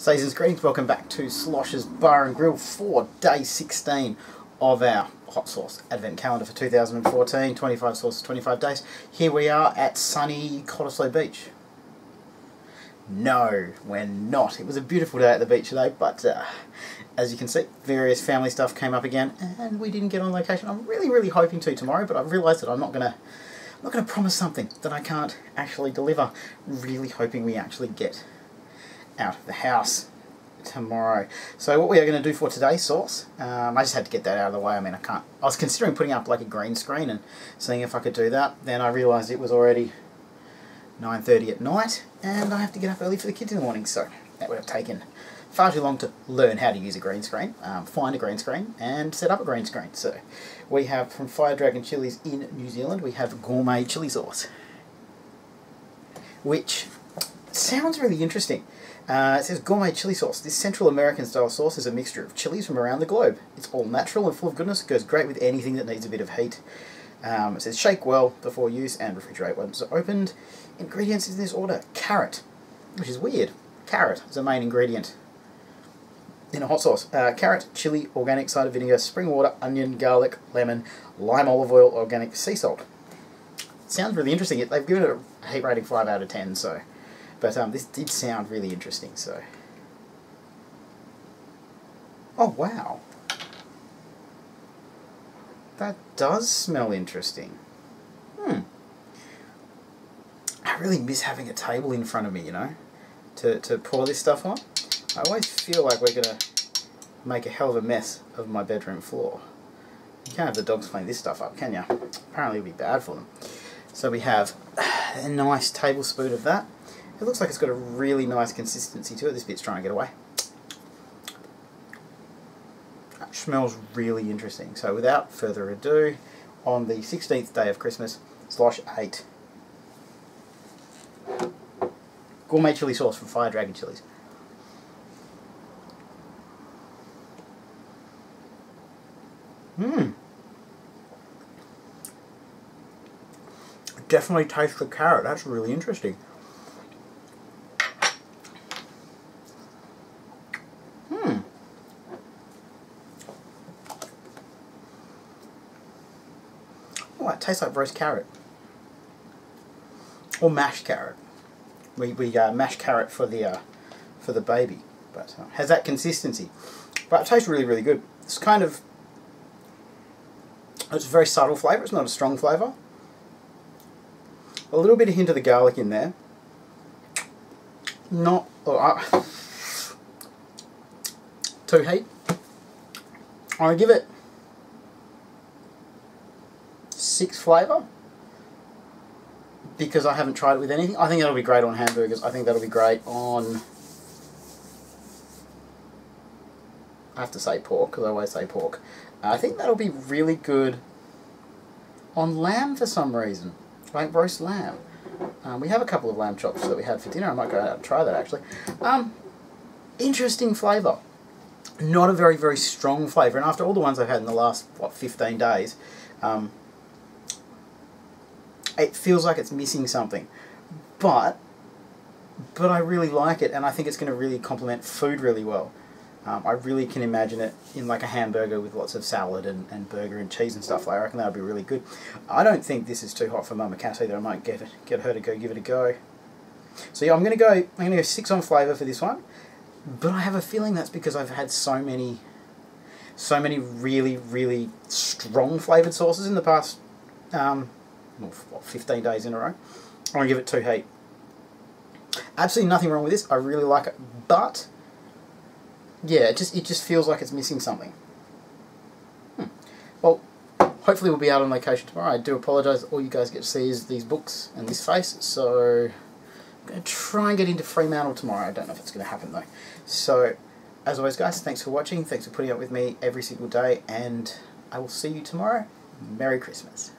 Seasons greetings, welcome back to Slosh's Bar and Grill for day 16 of our hot sauce advent calendar for 2014, 25 sauces, 25 days. Here we are at sunny Cottesloe Beach. No, we're not. It was a beautiful day at the beach today, but uh, as you can see, various family stuff came up again, and we didn't get on location. I'm really, really hoping to tomorrow, but I've realised that I'm not gonna, I'm not gonna promise something that I can't actually deliver. Really hoping we actually get out of the house tomorrow. So what we are going to do for today's sauce, um, I just had to get that out of the way. I mean, I can't. I was considering putting up like a green screen and seeing if I could do that. Then I realised it was already 9:30 at night, and I have to get up early for the kids in the morning. So that would have taken far too long to learn how to use a green screen, um, find a green screen, and set up a green screen. So we have from Fire Dragon Chillies in New Zealand, we have gourmet chili sauce, which sounds really interesting. Uh, it says gourmet chili sauce. This Central American style sauce is a mixture of chilies from around the globe. It's all natural and full of goodness. It goes great with anything that needs a bit of heat. Um, it says shake well before use and refrigerate once opened. Ingredients in this order carrot, which is weird. Carrot is a main ingredient in a hot sauce. Uh, carrot, chili, organic cider vinegar, spring water, onion, garlic, lemon, lime olive oil, organic sea salt. Sounds really interesting. They've given it a heat rating 5 out of 10, so but um, this did sound really interesting, so... Oh, wow. That does smell interesting. Hmm. I really miss having a table in front of me, you know, to, to pour this stuff on. I always feel like we're going to make a hell of a mess of my bedroom floor. You can't have the dogs clean this stuff up, can you? Apparently it'll be bad for them. So we have a nice tablespoon of that. It looks like it's got a really nice consistency to it. This bit's trying to get away. That smells really interesting. So without further ado, on the 16th day of Christmas, Slosh 8. Gourmet chili sauce from Fire Dragon Chillies. Mmm. Definitely taste the carrot. That's really interesting. Oh, it tastes like roast carrot. Or mashed carrot. We, we uh, mash carrot for the uh, for the baby, but uh, has that consistency. But it tastes really, really good. It's kind of it's a very subtle flavour. It's not a strong flavour. A little bit of hint of the garlic in there. Not oh, too heat. I give it six flavour because I haven't tried it with anything. I think that'll be great on hamburgers. I think that'll be great on. I have to say pork because I always say pork. I think that'll be really good on lamb for some reason, like roast lamb. Um, we have a couple of lamb chops that we had for dinner. I might go out and try that actually. Um, interesting flavour. Not a very, very strong flavour. And after all the ones I've had in the last, what, 15 days, um, it feels like it's missing something. But, but I really like it, and I think it's going to really complement food really well. Um, I really can imagine it in like a hamburger with lots of salad and, and burger and cheese and stuff. Like, I reckon that would be really good. I don't think this is too hot for Mama Cass either. I might get get her to go give it a go. So yeah, I'm gonna go. I'm gonna go six on flavour for this one, but I have a feeling that's because I've had so many, so many really really strong flavoured sauces in the past um, what, 15 days in a row. I'm going to give it two heat. Absolutely nothing wrong with this. I really like it. But, yeah, it just, it just feels like it's missing something. Hmm. Well, hopefully we'll be out on location tomorrow. I do apologise all you guys get to see is these books and this face. So, I'm going to try and get into Fremantle tomorrow. I don't know if it's going to happen though. So, as always guys, thanks for watching. Thanks for putting up with me every single day. And I will see you tomorrow. Merry Christmas.